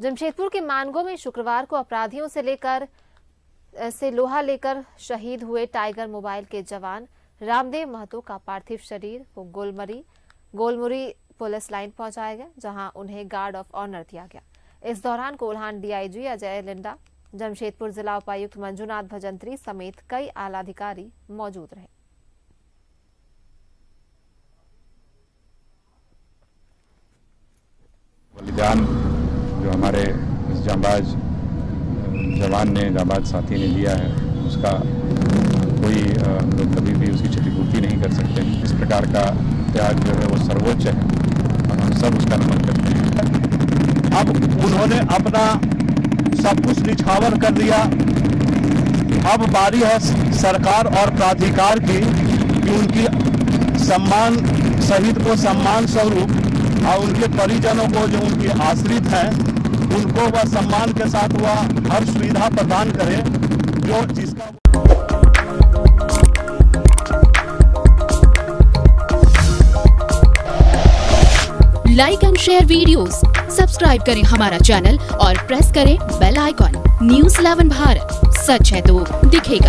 जमशेदपुर के मानगो में शुक्रवार को अपराधियों से लेकर से लोहा लेकर शहीद हुए टाइगर मोबाइल के जवान रामदेव महतो का पार्थिव शरीर को गोलमरी, गोलमुरी पुलिस लाइन पहुँचाया गया जहाँ उन्हें गार्ड ऑफ़ ऑनर दिया गया। इस दौरान कोल्हान डीआईजी अजय लिंडा, जमशेदपुर जिला उपायुक्त मंजूनाथ भजंत्री समेत कई आला अधिकारी मौजूद रहे। बलिदान जो हमारे इस जांबाज जवान ने, जांबाज साथी ने लिया है, उसका कोई हम लोग कभी भी उसकी क्षतिपूर्ति नहीं कर सकते इस प्रकार का त्याग जो है वो सर्वोच्च है और हम सब उसका नमन करते हैं। अब उन्होंने अपना सब कुछ निछावर कर दिया। अब बारी है सरकार और प्राधिकार की कि उनकी सम्मान, शहीद को सम्मान स्वरूप और उनके परिजनों को जो उनके आश्रित हैं उनको वह सम्मान के साथ वह हर सुविधा प्रदान करें जो जिसका like and share videos, subscribe करें हमारा चैनल और प्रेस करें बेल आइकॉन न्यूज़ 11 भारत. सच है तो दिखेगा।